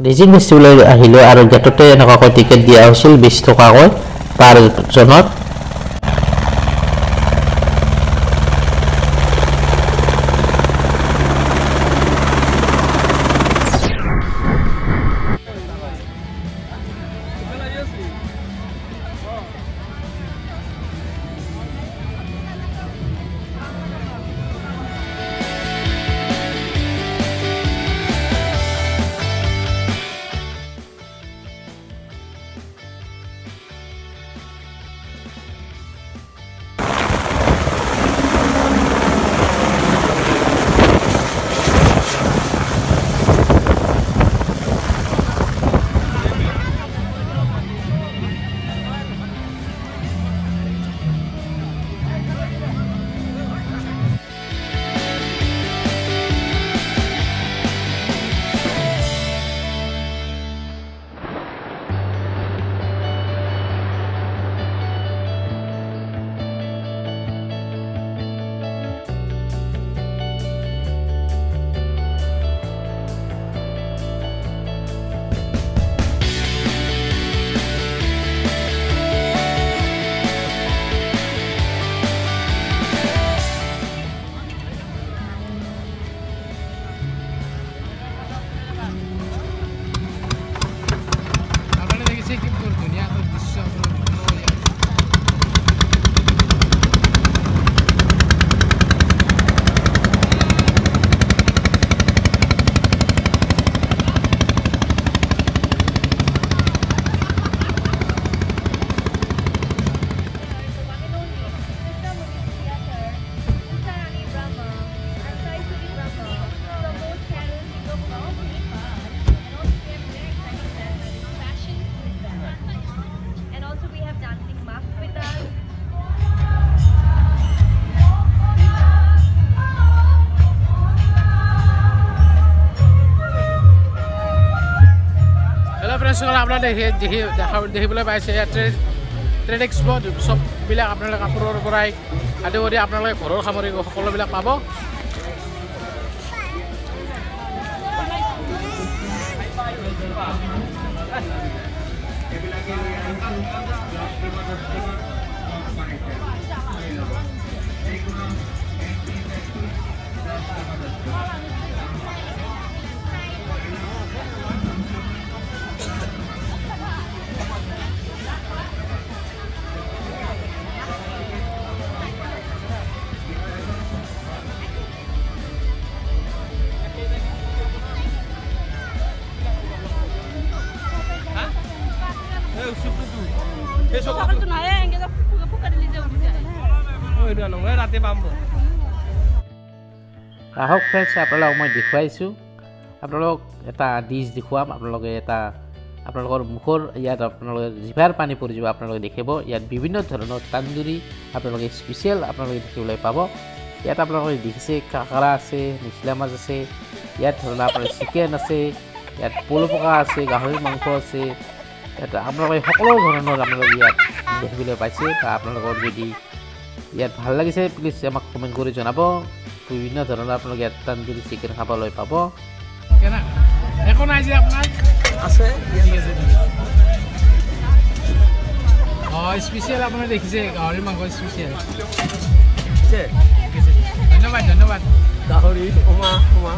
ৰিজিং ফেষ্টিভেললৈ আহিলোঁ আৰু গেটতে এনেকুৱাকৈ টিকেট দিয়া হৈছিল বিছ টকাকৈ পাৰজনত আপোনালোকে ফ্ৰেণ্ডসকল আপোনালোকে দেখি দেখি দেখা দেখিবলৈ পাইছে। ইয়াত ট্ৰেড ট্ৰেড এক্সপ' চববিলাক আপোনালোকে কাপোৰৰ পৰাই আদি কৰি আপোনালোকে ঘৰৰ সামগ্ৰী সকলোবিলাক পাব। আহক ফ্ৰেণ্ডছ আপোনালোকক মই দেখুৱাইছোঁ আপোনালোকক এটা ডিছ দেখুৱাম আপোনালোকে এটা আপোনালোকৰ মুখৰ ইয়াত আপোনালোকে জিভাৰ পানী পৰি যাব আপোনালোকে দেখিব ইয়াত বিভিন্ন ধৰণৰ তান্দুৰী আপোনালোকে স্পেচিয়েল আপোনালোকে দেখিবলৈ পাব ইয়াত আপোনালোকে দেখিছে কাকৰা আছে নিচলা মাছ আছে ইয়াত ধৰণৰ আপোনাৰ চিকেন আছে ইয়াত পলু পকা আছে গাহৰি মাংস আছে ইয়াত আপোনালোকে সকলো ধৰণৰ আপোনালোকে ইয়াত। দেখিবলৈ পাইছে বা আপোনালোকৰ যদি ইয়াত ভাল লাগিছে প্লিজ আমাক কমেণ্ট কৰি জনাব। বিভিন্ন ধৰণৰ আপোনালোকে ইয়াত তান্দুৰী চিকেন খাবলৈ পাব। কেনে একো নাই যে আপোনাৰ? আছে অঁ স্পেচিয়েল দেখিছে গাহৰি মাংস স্পেচিয়েল ধন্যবাদ ধন্যবাদ। গাহৰি উমা উমা।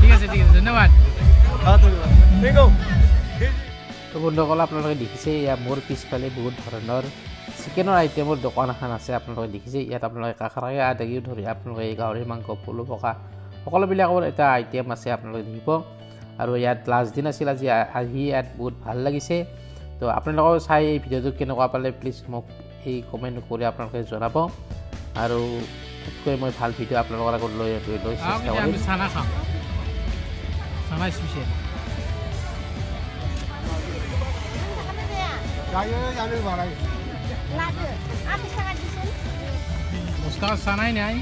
ঠিক আছে ঠিক আছে ধন্যবাদ। আছে। তো বন্ধুসকল আপোনালোকে দেখিছে ইয়াত মোৰ পিছফালে বহুত ধৰণৰ চিকেনৰ আইটেমৰ দোকান এখন আছে আপোনালোকে দেখিছে ইয়াত আপোনালোকে কাষৰাকে আদাগিও ধৰি আপোনালোকে এই গাহৰি মাংস পলু পকা সকলোবিলাকৰ এটা আইটেম আছে আপোনালোকে দেখিব। আৰু ইয়াত লাষ্ট দিন আছিল আজি আহি ইয়াত বহুত ভাল লাগিছে। তো আপোনালোকেও চাই এই ভিডিঅ'টো কেনেকুৱা পালে প্লিজ মোক এই কমেণ্ট কৰি আপোনালোকে জনাব। আৰু তাতকৈ মই ভাল ভিডিঅ' আপোনালোকৰ আগত লৈ লৈ লৈ আহক চেষ্টা এতিয়া কৰিম আমি চানা খাওঁ চানা স্পেচিয়েল দহ টকা চানাই নাই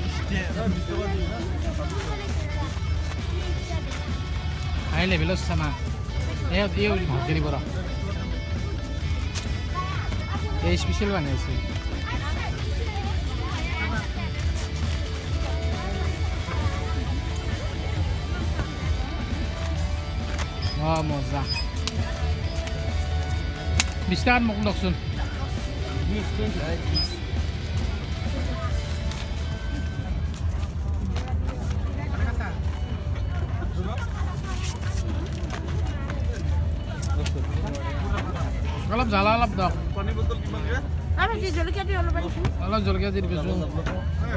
হাই লেভেলৰ চানা এই এই ভাতখিনি পৰা এই স্পেচিয়েল বনাইছে অঁ মজা বিছ টকাত মোক লওকচোন অলপ জ্বালা অলপ দিয়ক আৰু কি জলকীয়া দি অলপ আনিছোঁ অলপ জলকীয়া দি দিবিচোন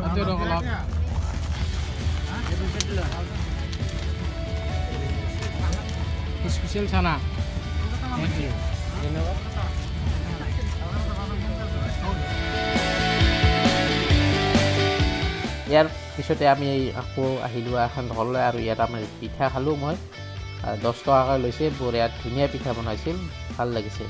তাতে দিয়ক অলপ স্পেচিয়েল চানা থেংক ইউ ইয়াৰ পিছতে আমি আকৌ আহিলোঁ এখন ঘৰলৈ আৰু ইয়াত আমি পিঠা খালোঁ মই। দহ টকাকৈ লৈছে বৰ ইয়াত ধুনীয়া পিঠা বনাইছিল ভাল লাগিছিল।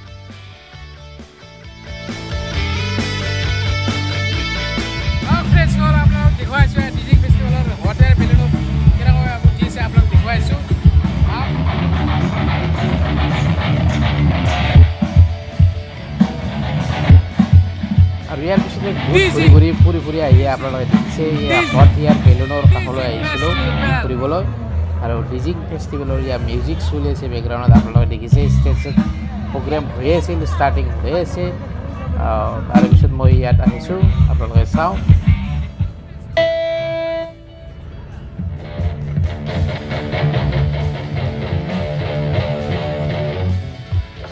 বহুত ফুৰি ফুৰি আহি আপোনালোকে দেখিছে হট ইয়াৰ বেলুনৰ কাষলৈ আহিছিলোঁ ফুৰিবলৈ আৰু ডিজিং ফেষ্টিভেলৰ ইয়াৰ মিউজিক চলি আছে বেকগ্ৰাউণ্ডত আপোনালোকে দেখিছে ষ্টেজত প্ৰগ্ৰেম হৈ আছিল ষ্টাৰ্টিং হৈ আছে তাৰপিছত মই ইয়াত আহিছোঁ আপোনালোকে চাওঁ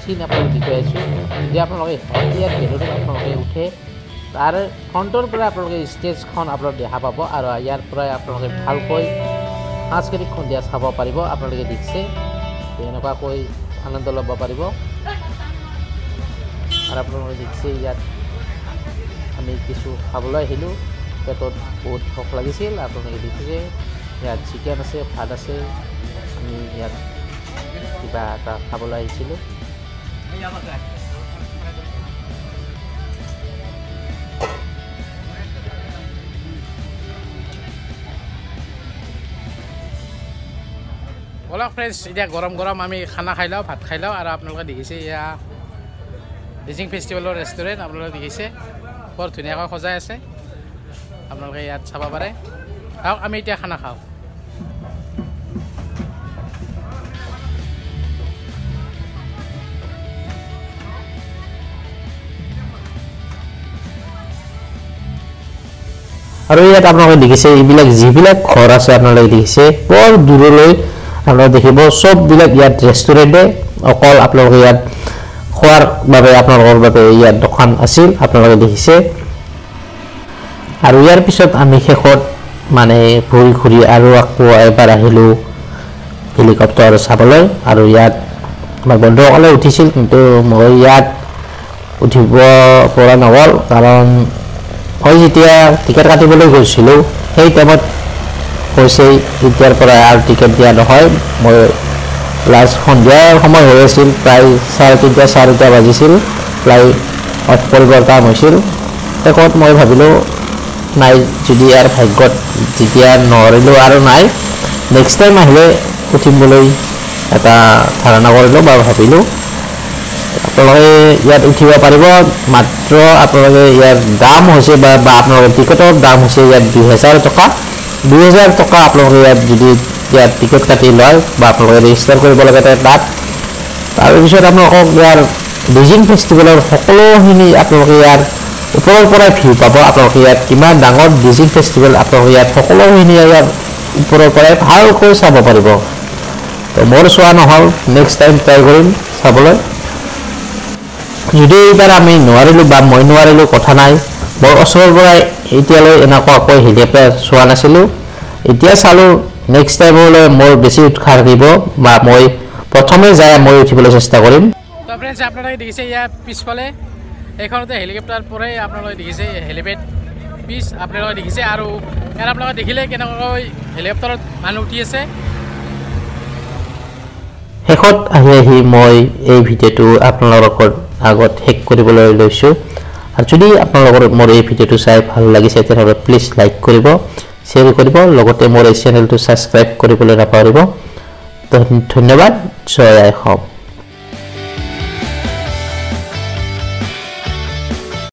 চিন আপোনালোক দেখুৱাই আছোঁ যদি আপোনালোকে হট ইয়াৰ বেলুনত আপোনালোকে উঠে তাৰ ফ্ৰণ্টৰ পৰা আপোনালোকে ষ্টেজখন আপোনালোকে দেখা পাব আৰু ইয়াৰ পৰাই আপোনালোকে ভালকৈ সাংস্কৃতিক সন্ধিয়া চাব পাৰিব আপোনালোকে দেখিছে। এনেকুৱাকৈ আনন্দ ল'ব পাৰিব। আৰু আপোনালোকে দেখিছে ইয়াত আমি কিছু খাবলৈ আহিলোঁ। পেটত বহুত ভোক লাগিছিল। আপোনালোকে দেখিছে ইয়াত চিকেন আছে ভাত আছে। আমি ইয়াত কিবা এটা খাবলৈ আহিছিলোঁ। ব'লক ফ্ৰেণ্ডছ এতিয়া গৰম গৰম আমি খানা খাই লওঁ ভাত খাই লওঁ আৰু আপোনালোকে দেখিছে এয়া ডিজিং ফেষ্টিভেলৰ ৰেষ্টুৰেণ্ট আপোনালোকে দেখিছে। বৰ ধুনীয়াকৈ সজাই আছে। আপোনালোকে ইয়াত চাব পাৰে। আহক আমি এতিয়া খানা খাওঁ। আৰু ইয়াত আপোনালোকে দেখিছে এইবিলাক যিবিলাক ঘৰ আছে আপোনালোকে দেখিছে বৰ দূৰলৈ আপোনালোকে দেখিব চববিলাক ইয়াত ৰেষ্টুৰেণ্টে অকল আপোনালোকে ইয়াত খোৱাৰ বাবে আপোনালোকৰ বাবে ইয়াত দোকান আছিল আপোনালোকে দেখিছে। আৰু ইয়াৰ পিছত আমি শেষত মানে ঘূৰি ঘূৰি আৰু আকৌ এবাৰ আহিলোঁ হেলিকপ্টাৰ চাবলৈ আৰু ইয়াত আমাৰ বন্ধুসকলে উঠিছিল কিন্তু মই ইয়াত উঠিব পৰা নগ'ল কাৰণ মই যেতিয়া টিকেট কাটিবলৈ গৈছিলোঁ সেই টাইমত কৈছেই এতিয়াৰ পৰা আৰু টিকেট দিয়া নহয়। মই লাষ্ট সন্ধিয়াৰ সময় হৈ আছিল প্ৰায় চাৰে তিনিটা চাৰিটা বাজিছিল। প্ৰায় অফ কৰিবৰ কাম হৈছিল। শেষত মই ভাবিলোঁ নাই যদি ইয়াৰ ভাগ্যত যেতিয়া নোৱাৰিলোঁ আৰু নাই নেক্সট টাইম আহিলে উঠিম বুলি এটা ধাৰণা কৰিলোঁ বা ভাবিলোঁ। আপোনালোকে ইয়াত উঠিব পাৰিব মাত্ৰ আপোনালোকে ইয়াৰ দাম হৈছে বা বা আপোনালোকৰ টিকেটৰ দাম হৈছে ইয়াত দুহেজাৰ টকা। দুহেজাৰ টকা আপোনালোকে ইয়াত যদি ইয়াত টিকেট কাটি লয় বা আপোনালোকে ৰেজিষ্টাৰ কৰিব লাগে তাত। তাৰপিছত আপোনালোকক ইয়াৰ ডিজিং ফেষ্টিভেলৰ সকলোখিনি আপোনালোকে ইয়াৰ ওপৰৰ পৰাই ভিউ পাব। আপোনালোকে ইয়াত কিমান ডাঙৰ ডিজিং ফেষ্টিভেল আপোনালোকে ইয়াত সকলোখিনি ইয়াৰ ওপৰৰ পৰাই ভালকৈ চাব পাৰিব। তো মোৰ চোৱা নহ'ল নেক্সট টাইম ট্ৰাই কৰিম চাবলৈ। যদি এইবাৰ আমি নোৱাৰিলোঁ বা মই নোৱাৰিলোঁ কথা নাই। মোৰ ওচৰৰ পৰাই এতিয়ালৈ এনেকুৱাকৈ হেলিকপ্টাৰ চোৱা নাছিলোঁ। এতিয়া চালোঁ নেক্সট টাইমলৈ মোৰ বেছি উৎসাহ থাকিব বা মই প্ৰথমে যাই মই উঠিবলৈ চেষ্টা কৰিম। তো ফ্ৰেণ্ডছ আপোনালোকে দেখিছে ইয়াৰ পিছফালে এইখনতে হেলিকপ্টাৰ পৰাই আপোনালোকে দেখিছে হেলিপেড পিচ আপোনালোকে দেখিছে আৰু ইয়াত আপোনালোকে দেখিলে কেনেকুৱাকৈ হেলিকপ্টাৰত মানুহ উঠি আছে। শেষত আহি আহি মই এই ভিডিঅ'টো আপোনালোকৰ আগত শেষ কৰিবলৈ লৈছোঁ। আৰু যদি আপোনালোকৰ মোৰ এই ভিডিঅ'টো চাই ভাল লাগিছে তেনেহ'লে প্লিজ লাইক কৰিব শ্বেয়াৰ কৰিব লগতে মোৰ এই চেনেলটো ছাবস্ক্ৰাইব কৰিবলৈ নাপাহৰিব। ধন্যবাদ জয় আই অসম।